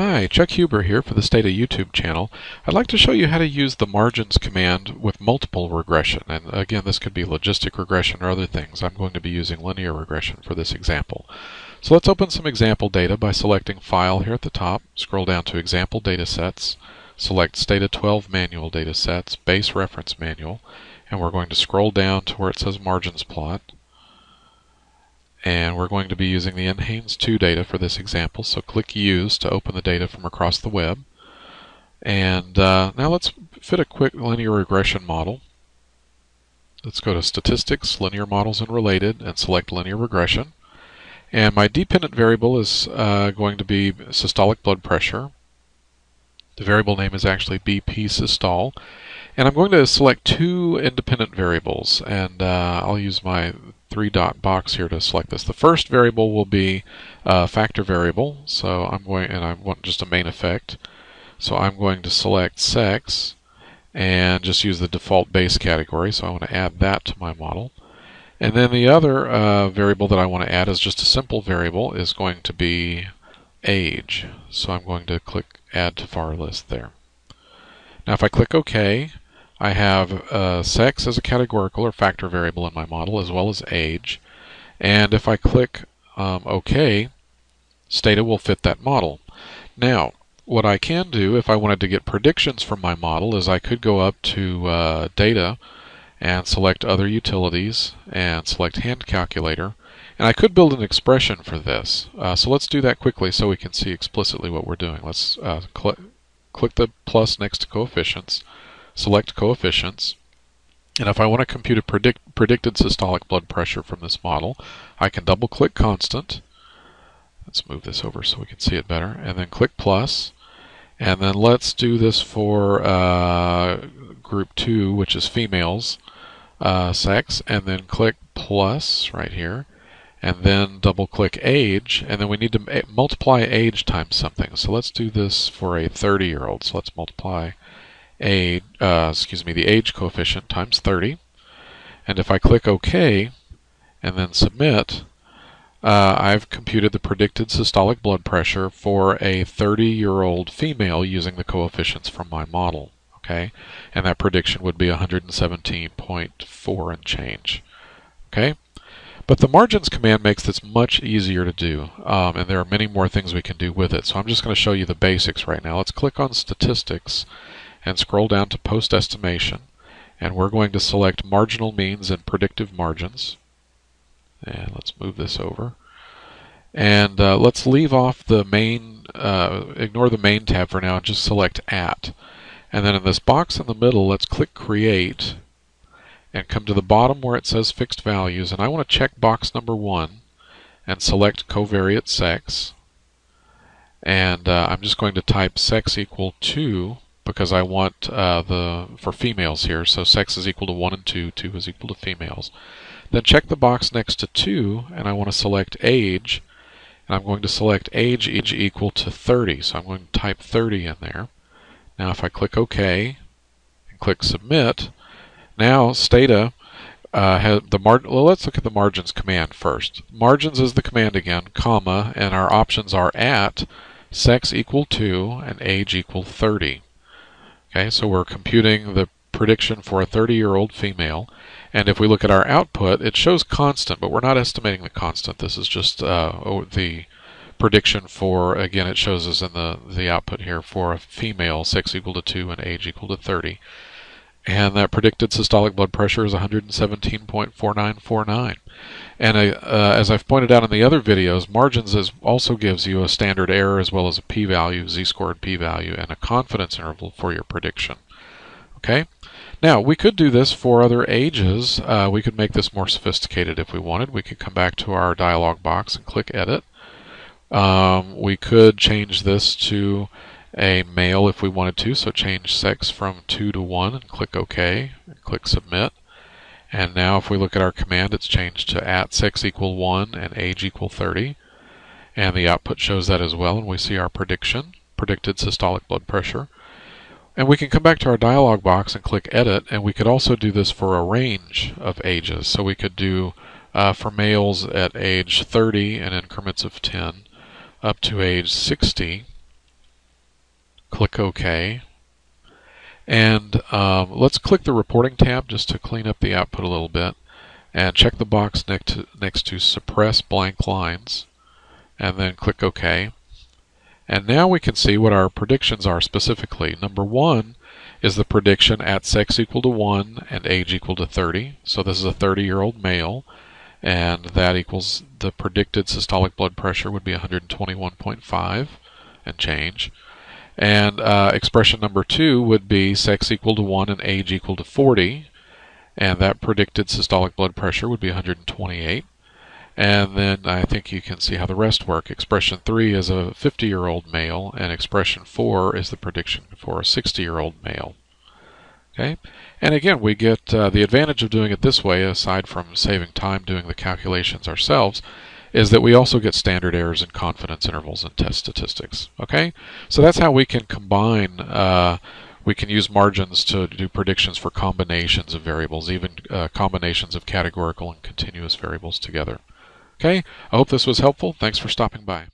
Hi, Chuck Huber here for the Stata YouTube channel. I'd like to show you how to use the margins command with multiple regression. And again, this could be logistic regression or other things. I'm going to be using linear regression for this example. So let's open some example data by selecting File here at the top, scroll down to Example Datasets, select Stata 12 Manual Datasets, Base Reference Manual, and we're going to scroll down to where it says Margins Plot and we're going to be using the NHANES 2 data for this example. So click use to open the data from across the web. And uh, now let's fit a quick linear regression model. Let's go to statistics linear models and related and select linear regression. And my dependent variable is uh, going to be systolic blood pressure. The variable name is actually BP systole and I'm going to select two independent variables. And uh, I'll use my three dot box here to select this. The first variable will be a factor variable, so I'm going, and I want just a main effect. So I'm going to select sex and just use the default base category, so I want to add that to my model. And then the other uh, variable that I want to add is just a simple variable is going to be age. So I'm going to click add to var list there. Now if I click OK, I have uh, sex as a categorical or factor variable in my model as well as age. And if I click um, OK, Stata will fit that model. Now, what I can do if I wanted to get predictions from my model is I could go up to uh, Data and select Other Utilities and select Hand Calculator. And I could build an expression for this. Uh, so let's do that quickly so we can see explicitly what we're doing. Let's uh, cl click the plus next to coefficients select coefficients, and if I want to compute a predict, predicted systolic blood pressure from this model, I can double click constant. Let's move this over so we can see it better. And then click plus. And then let's do this for uh, group 2, which is females, uh, sex. And then click plus right here. And then double click age. And then we need to multiply age times something. So let's do this for a 30 year old. So let's multiply age, uh, excuse me, the age coefficient times 30. And if I click OK and then submit, uh, I've computed the predicted systolic blood pressure for a 30-year-old female using the coefficients from my model. Okay, and that prediction would be 117.4 and change. Okay, but the margins command makes this much easier to do, um, and there are many more things we can do with it. So I'm just going to show you the basics right now. Let's click on statistics and scroll down to post estimation. And we're going to select marginal means and predictive margins. And let's move this over. And uh, let's leave off the main uh, ignore the main tab for now and just select at. And then in this box in the middle let's click create and come to the bottom where it says fixed values. And I want to check box number one and select covariate sex. And uh, I'm just going to type sex equal 2 because I want uh, the for females here. So sex is equal to 1 and 2, 2 is equal to females. Then check the box next to 2, and I want to select age, and I'm going to select age, equal to 30. So I'm going to type 30 in there. Now if I click OK and click Submit, now Stata uh, has the mar well, let's look at the margins command first. Margins is the command again, comma, and our options are at sex equal to and age equal 30. Okay, so we're computing the prediction for a 30-year-old female. And if we look at our output, it shows constant, but we're not estimating the constant. This is just uh, the prediction for, again, it shows us in the, the output here for a female, sex equal to 2 and age equal to 30. And that predicted systolic blood pressure is 117.4949. And uh, uh, as I've pointed out in the other videos, margins is, also gives you a standard error as well as a p-value, z-scored p-value, and a confidence interval for your prediction. Okay. Now, we could do this for other ages. Uh, we could make this more sophisticated if we wanted. We could come back to our dialog box and click Edit. Um, we could change this to a male if we wanted to, so change sex from 2 to 1 and click OK and click Submit. And now if we look at our command, it's changed to at sex equal 1 and age equal 30. And the output shows that as well, and we see our prediction, predicted systolic blood pressure. And we can come back to our dialog box and click Edit, and we could also do this for a range of ages. So we could do uh, for males at age 30 in increments of 10 up to age 60 Click OK. And um, let's click the Reporting tab just to clean up the output a little bit. And check the box next to, next to Suppress Blank Lines. And then click OK. And now we can see what our predictions are specifically. Number one is the prediction at sex equal to 1 and age equal to 30. So this is a 30-year-old male, and that equals the predicted systolic blood pressure would be 121.5 and change. And uh, expression number two would be sex equal to 1 and age equal to 40, and that predicted systolic blood pressure would be 128. And then I think you can see how the rest work. Expression 3 is a 50-year-old male, and expression 4 is the prediction for a 60-year-old male. Okay, And again, we get uh, the advantage of doing it this way, aside from saving time doing the calculations ourselves, is that we also get standard errors and confidence intervals and test statistics. Okay, So that's how we can combine uh, we can use margins to do predictions for combinations of variables, even uh, combinations of categorical and continuous variables together. Okay, I hope this was helpful. Thanks for stopping by.